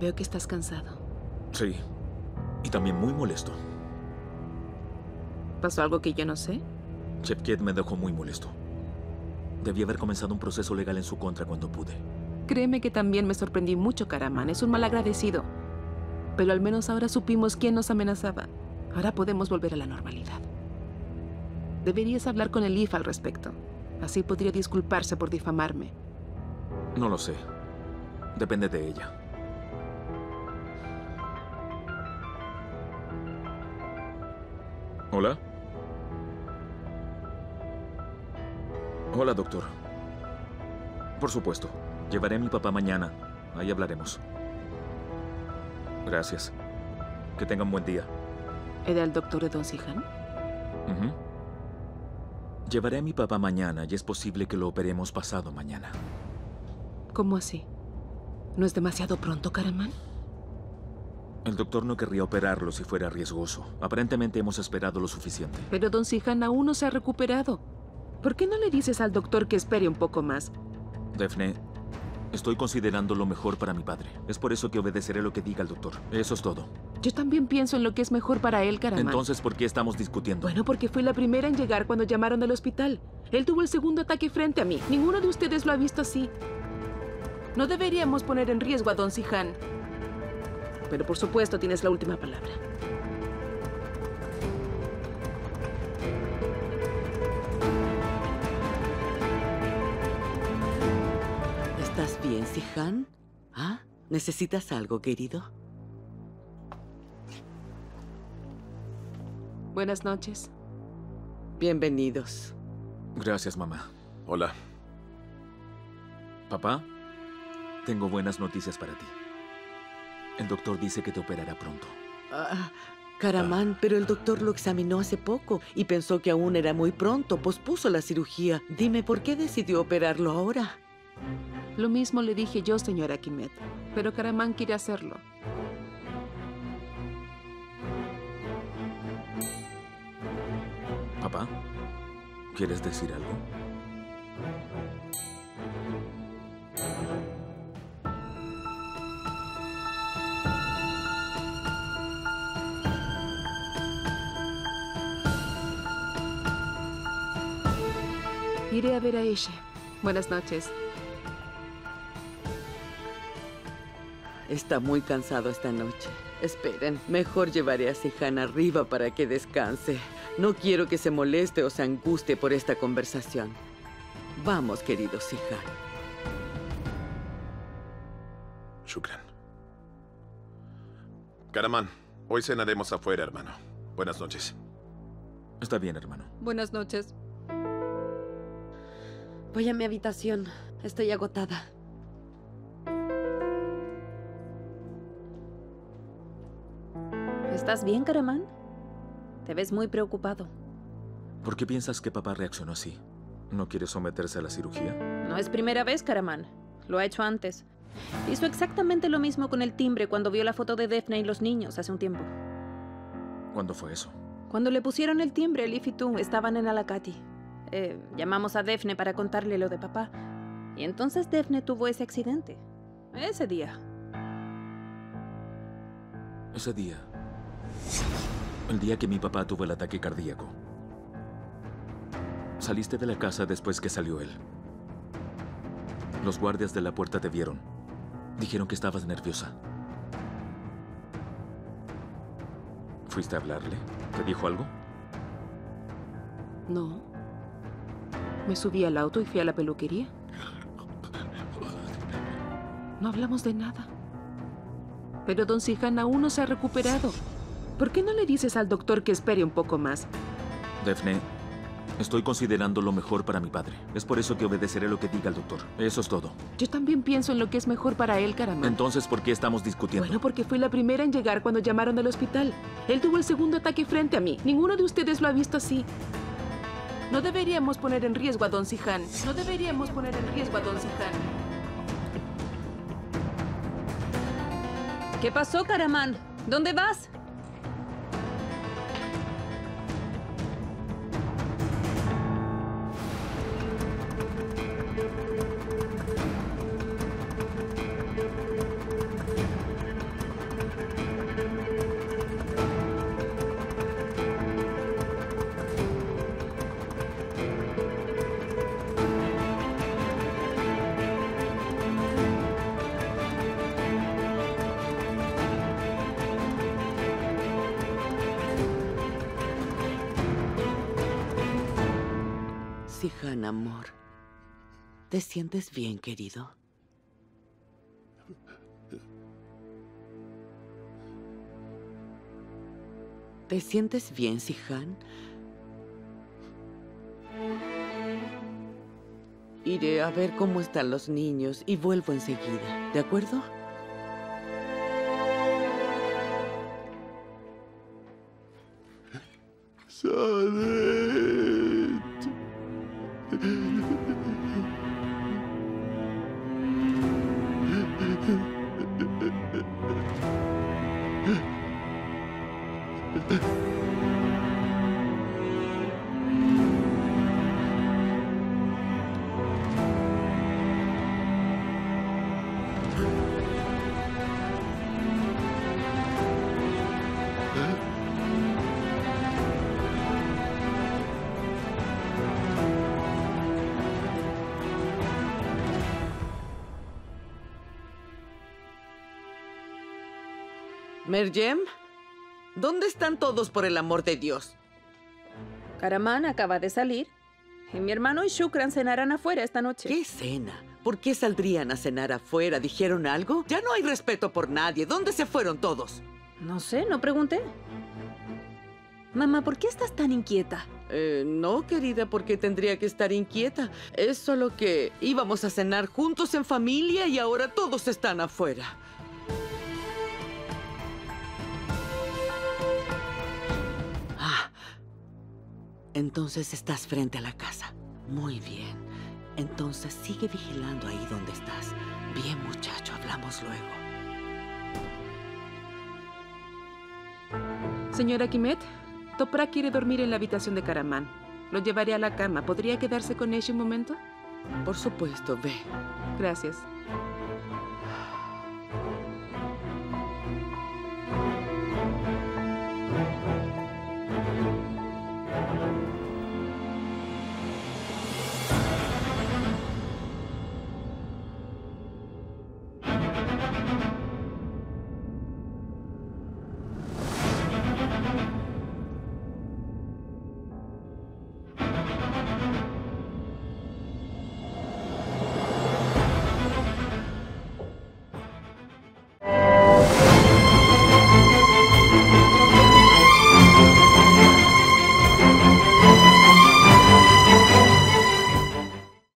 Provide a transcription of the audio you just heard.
Veo que estás cansado. Sí. Y también muy molesto. ¿Pasó algo que yo no sé? Chef Kid me dejó muy molesto. Debí haber comenzado un proceso legal en su contra cuando pude. Créeme que también me sorprendí mucho, Karaman. Es un mal agradecido. Pero al menos ahora supimos quién nos amenazaba. Ahora podemos volver a la normalidad. Deberías hablar con el IF al respecto. Así podría disculparse por difamarme. No lo sé. Depende de ella. ¿Hola? Hola, doctor. Por supuesto. Llevaré a mi papá mañana. Ahí hablaremos. Gracias. Que tengan buen día. ¿Era el doctor Don Sihan? Ujú. Llevaré a mi papá mañana y es posible que lo operemos pasado mañana. ¿Cómo así? ¿No es demasiado pronto, Karaman? El doctor no querría operarlo si fuera riesgoso. Aparentemente hemos esperado lo suficiente. Pero Don Sihan aún no se ha recuperado. ¿Por qué no le dices al doctor que espere un poco más? Daphne, estoy considerando lo mejor para mi padre. Es por eso que obedeceré lo que diga el doctor. Eso es todo. Yo también pienso en lo que es mejor para él, Karaman. Entonces, ¿por qué estamos discutiendo? Bueno, porque fui la primera en llegar cuando llamaron del hospital. Él tuvo el segundo ataque frente a mí. Ninguno de ustedes lo ha visto así. No deberíamos poner en riesgo a Don Sihan. Pero por supuesto tienes la última palabra. ¿Estás bien, Sihan? ¿Ah? ¿Necesitas algo, querido? Buenas noches. Bienvenidos. Gracias, mamá. Hola. Papá, tengo buenas noticias para ti. El doctor dice que te operará pronto. Ah, Caramán, pero el doctor lo examinó hace poco y pensó que aún era muy pronto. Pospuso la cirugía. Dime, ¿por qué decidió operarlo ahora? Lo mismo le dije yo, señora Kimet. Pero Karaman quiere hacerlo. Papá, ¿quieres decir algo? Iré a ver a ella. Buenas noches. Está muy cansado esta noche. Esperen, mejor llevaré a Sihan arriba para que descanse. No quiero que se moleste o se angustie por esta conversación. Vamos, querido Sihan. Shukran. Karaman, hoy cenaremos afuera, hermano. Buenas noches. Está bien, hermano. Buenas noches. Voy a mi habitación. Estoy agotada. ¿Estás bien, Karaman? Te ves muy preocupado. ¿Por qué piensas que papá reaccionó así? ¿No quiere someterse a la cirugía? No es primera vez, Karaman. Lo ha hecho antes. Hizo exactamente lo mismo con el timbre cuando vio la foto de Daphne y los niños hace un tiempo. ¿Cuándo fue eso? Cuando le pusieron el timbre, Leaf y tú estaban en Alacati. Eh, llamamos a Daphne para contarle lo de papá. Y entonces Daphne tuvo ese accidente. Ese día. Ese día. El día que mi papá tuvo el ataque cardíaco. Saliste de la casa después que salió él. Los guardias de la puerta te vieron. Dijeron que estabas nerviosa. ¿Fuiste a hablarle? ¿Te dijo algo? No. Me subí al auto y fui a la peluquería. No hablamos de nada. Pero Don Sihan aún no se ha recuperado. ¿Por qué no le dices al doctor que espere un poco más? Daphne, estoy considerando lo mejor para mi padre. Es por eso que obedeceré lo que diga el doctor. Eso es todo. Yo también pienso en lo que es mejor para él, Karaman. Entonces, ¿por qué estamos discutiendo? Bueno, porque fui la primera en llegar cuando llamaron del hospital. Él tuvo el segundo ataque frente a mí. Ninguno de ustedes lo ha visto así. No deberíamos poner en riesgo a Don Sihan. No deberíamos poner en riesgo a Don Sihan. ¿Qué pasó, Karaman? ¿Dónde vas? Sihan, amor. ¿Te sientes bien, querido? ¿Te sientes bien, Sihan? Iré a ver cómo están los niños y vuelvo enseguida, ¿de acuerdo? Merjem, ¿dónde están todos por el amor de Dios? Karaman acaba de salir. Y mi hermano y Shukran cenarán afuera esta noche. ¿Qué cena? ¿Por qué saldrían a cenar afuera? ¿Dijeron algo? Ya no hay respeto por nadie. ¿Dónde se fueron todos? No sé, no pregunté. Mamá, ¿por qué estás tan inquieta? Eh, no, querida, porque tendría que estar inquieta. Es solo que íbamos a cenar juntos en familia y ahora todos están afuera. Entonces estás frente a la casa. Muy bien. Entonces sigue vigilando ahí donde estás. Bien, muchacho, hablamos luego. Señora Kimet, Topra quiere dormir en la habitación de Karaman. Lo llevaré a la cama. ¿Podría quedarse con ella un momento? Por supuesto, ve. Gracias.